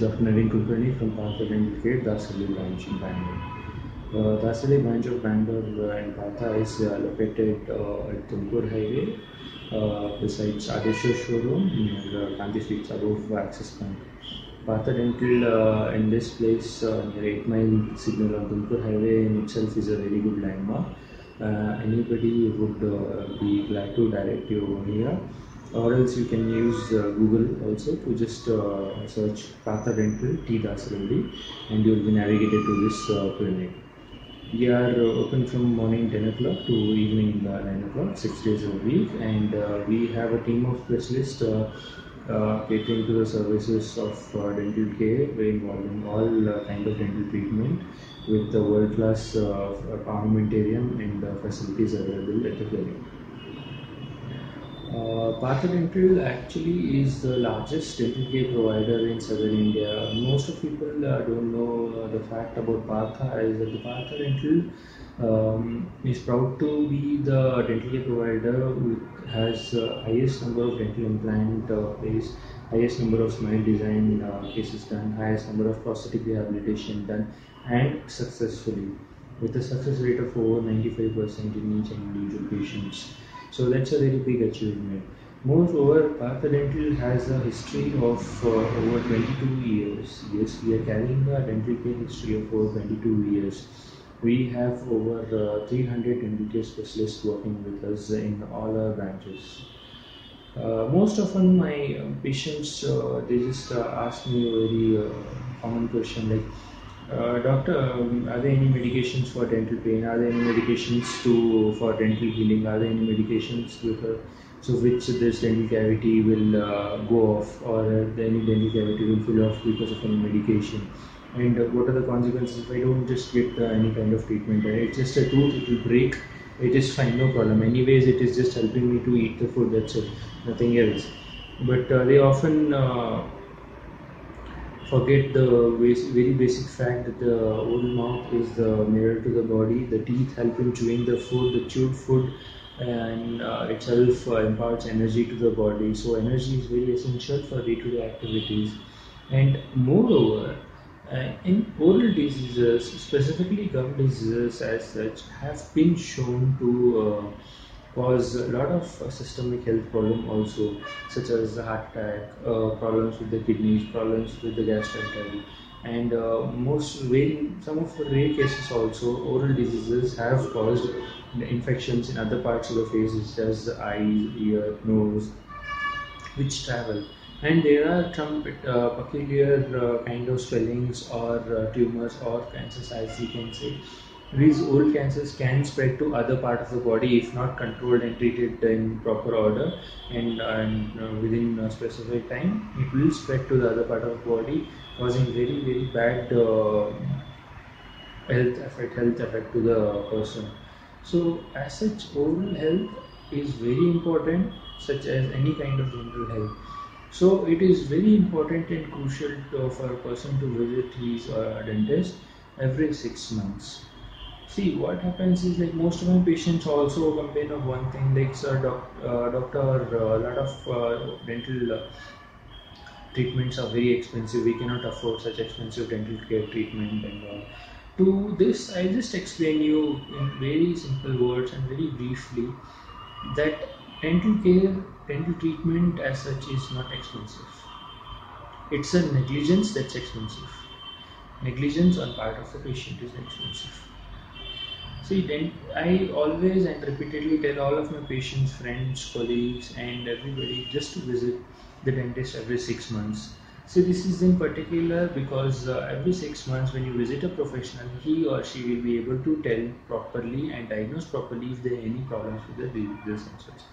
Dr. Naveen Kulkarni from Dental Care, Dasali branch in Bangalore. Uh, Dasali branch of Bangalore uh, and Partha is uh, located uh, at Tumkur Highway uh, besides Adesha showroom near uh, Gandhi Street above Access Bank. Partha Dental uh, in this place uh, near 8 Mile signal on Tumkur Highway in itself is a very good landmark. Uh, anybody would uh, be glad to direct you over here or else you can use uh, Google also to just uh, search Partha Dental T Dasarahalli and you will be navigated to this uh, clinic. We are uh, open from morning 10 o'clock to evening uh, 9 o'clock, 6 days a week, and uh, we have a team of specialists catering to the services of dental care, involving all kind of dental treatment with the world class uh, armamentarium and facilities available at the clinic. Uh, Dental actually is the largest dental care provider in southern India. Most of people uh, don't know uh, the fact about Partha is that the Partha Dental um, is proud to be the dental care provider which has uh, highest number of dental implant uh, highest number of smile design uh, cases done, highest number of prosthetic rehabilitation done, and successfully with a success rate of over 95% in each individual patients. So that's a very big achievement. Moreover, Partha Dental has a history of uh, over 22 years. Yes, we are carrying a dental care history of over 22 years. We have over uh, 300 dental care specialists working with us in all our branches. Uh, most often, my patients uh, they just uh, ask me a very uh, common question like, doctor, um, are there any medications for dental pain? Are there any medications to for dental healing? Are there any medications with, uh, so which this dental cavity will uh, go off, or uh, any dental cavity will fill off because of any medication? And uh, what are the consequences if I don't just get uh, any kind of treatment? Uh, it's just a tooth; it will break. It is fine, no problem. Anyways, it is just helping me to eat the food. That's it, nothing else. But uh, they often uh, forget the very basic fact that the old mouth is the mirror to the body. The teeth help in chewing the food, the chewed food, and uh, itself uh, imparts energy to the body. So energy is very essential for day-to-day activities. And moreover, uh, in oral diseases, specifically gum diseases as such, have been shown to uh, cause a lot of uh, systemic health problem also, such as heart attack, uh, problems with the kidneys, problems with the gastrointestinal, and uh, most very some of the rare cases also oral diseases have caused infections in other parts of the face, such as the eyes, ear, nose, which travel. And there are some uh, peculiar uh, kind of swellings or uh, tumors or cancer as you can say. These oral cancers can spread to other part of the body if not controlled and treated in proper order and, and uh, within a specific time. It will spread to the other part of the body, causing very very bad uh, health effect health effect to the person. So as such, oral health is very important, such as any kind of general health. So it is very important and crucial to, for a person to visit his uh, dentist every six months. See what happens is like most of my patients also complain of one thing like sir doc, uh, doctor a lot of uh, dental uh, treatments are very expensive we cannot afford such expensive dental care treatment and. To this I'll just explain you in very simple words and very briefly that dental care dental treatment as such is not expensive. It's a negligence that's expensive. Negligence on part of the patient is expensive. See, then I always and repeatedly tell all of my patients, friends, colleagues, and everybody just to visit the dentist every six months. So this is in particular because uh, every six months when you visit a professional, he or she will be able to tell properly and diagnose properly if there are any problems with the the sensors.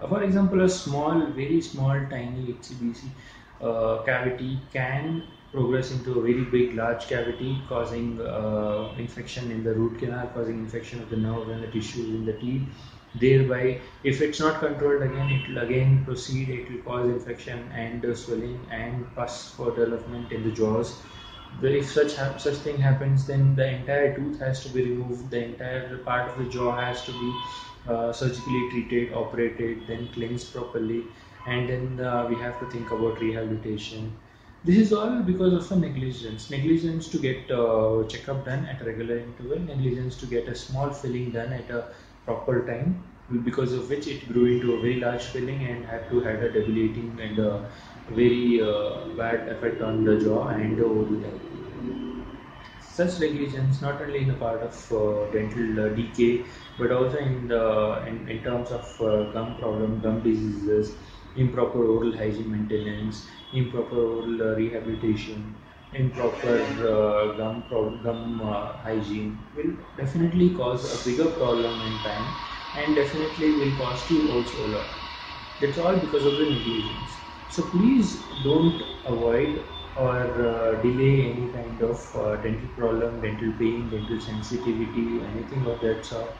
Uh, for example, a small, very small, tiny HCBC uh, cavity can progress into a very big, large cavity, causing uh, infection in the root canal, causing infection of the nerve and the tissues in the teeth. Thereby, if it's not controlled again, it will again proceed. It will cause infection and uh, swelling and pus for development in the jaws. But if such such thing happens, then the entire tooth has to be removed. The entire part of the jaw has to be uh, surgically treated, operated, then cleansed properly, and then uh, we have to think about rehabilitation. This is all because of the negligence. Negligence to get uh, checkup done at a regular interval, negligence to get a small filling done at a proper time, because of which it grew into a very large filling and had to had a debilitating and a very uh, bad effect on the jaw and over the. Such negligence not only in the part of uh, dental uh, decay but also in the in, in terms of uh, gum problem, gum diseases, improper oral hygiene maintenance, improper oral uh, rehabilitation, improper uh, gum gum uh, hygiene will definitely cause a bigger problem in time and definitely will cost you also a lot. That's all because of the negligence. So please don't avoid or uh, delay any kind of uh, dental problem, dental pain, dental sensitivity, anything of that sort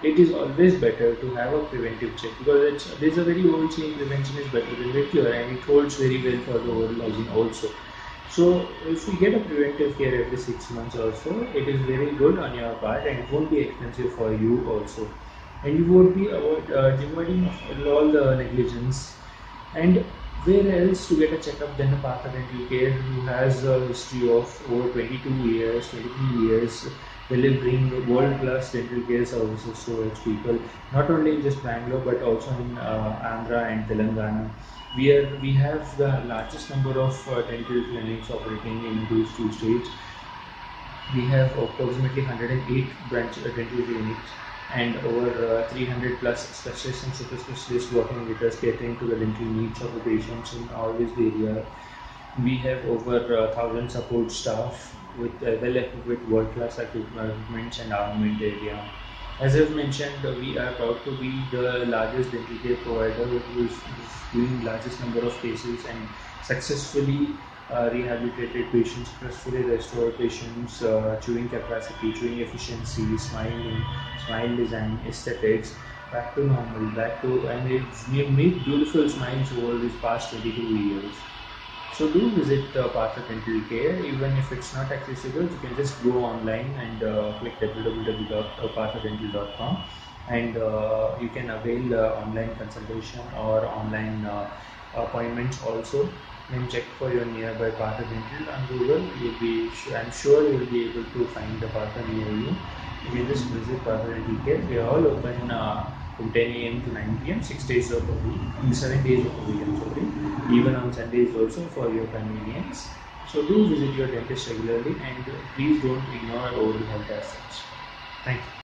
it is always better to have a preventive check because it's there's a very old saying prevention is better than the cure and it holds very well for the oral hygiene also. So if we get a preventive care every six months or so, it is very good on your part and it won't be expensive for you also. And you won't be avoid, uh, avoiding all the negligence. And where else to get a checkup than a Dental Care who has a history of over 22 years, 23 years delivering world-class dental care services to its people, not only in just Bangalore but also in uh, Andhra and Telangana. We are we have the largest number of uh, dental clinics operating in these two states. We have approximately 108 branch uh, dental clinics and over uh, 300 plus specialists and super specialists working with us catering to the dental needs of the patients in all this area. We have over uh, 1000 support staff with uh, well equipped world class equipment and armamentarium. As I've mentioned, we are proud to be the largest dental care provider who is doing largest number of cases and successfully uh, rehabilitated patients, successfully restored patients, uh, chewing capacity, chewing efficiency, smiling, smile design, aesthetics, back to normal, back to, and it's made beautiful smiles over these past 22 years. So do visit uh, Partha Dental Care. Even if it's not accessible, you can just go online and uh, click www.parthadental.com and uh, you can avail uh, online consultation or online uh, appointments also. Then check for your nearby Partha Dental on Google. You'll be, I'm sure you'll be able to find the Partha near you. You can just visit Partha Dental Care. We are all open uh, from 10 a.m. to 9 p.m. six days of the week, seven days of the week. Even on Sundays also for your convenience. So do visit your dentist regularly and please don't ignore oral health as such. Thank you.